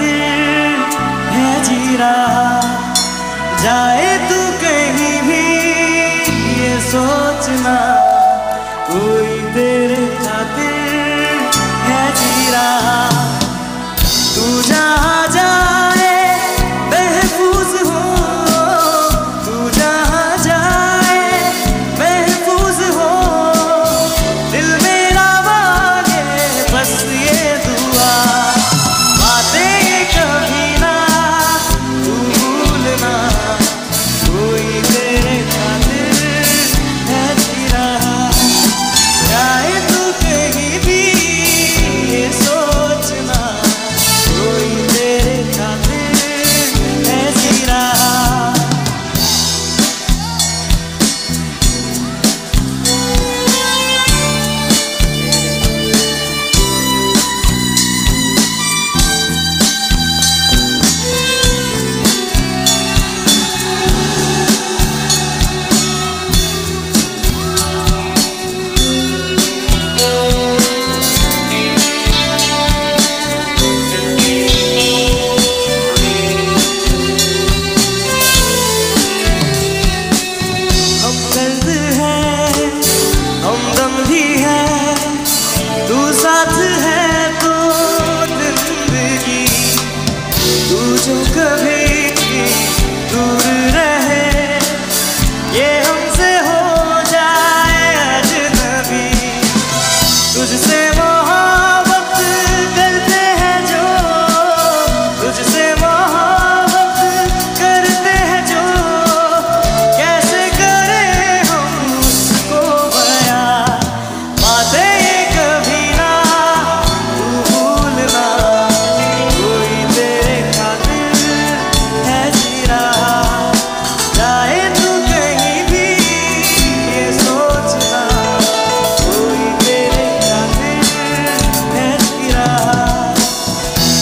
दिल है जी जाए तू कहीं भी ये सोचना